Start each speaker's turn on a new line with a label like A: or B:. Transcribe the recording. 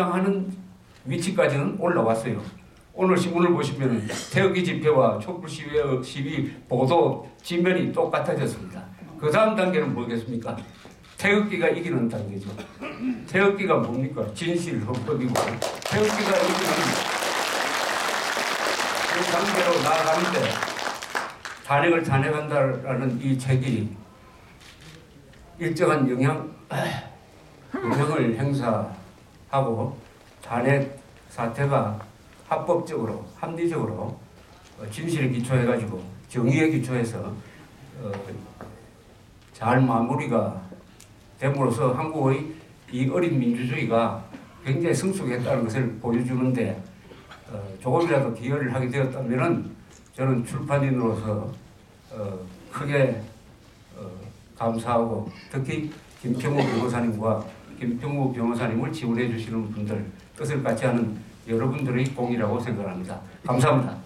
A: 감당하는 위치까지는 올라왔어요. 오늘 신문을 보시면 태극기 집회와 촛불 시위, 시위 보도 지면이 똑같아졌습니다. 그 다음 단계는 뭐겠습니까? 태극기가 이기는 단계죠. 태극기가 뭡니까? 진실, 헌법이고 태극기가 이기는 그 단계로 나아가는데 탄핵을 탄핵한다라는 이 책이 일정한 영향, 영향을 행사 하고 탄핵 사태가 합법적으로 합리적으로 어, 진실에 기초해 가지고 정의에 기초해서 어, 잘 마무리가 됨으로써 한국의 이 어린 민주주의가 굉장히 성숙했다는 것을 보여주는데 어, 조금이라도 기여를 하게 되었다면은 저는 출판인으로서 어, 크게 어, 감사하고 특히 김평우 변호사님과 김평우 변호사님을 지원해 주시는 분들 뜻을 같이 하는 여러분들의 공이라고 생각합니다. 감사합니다.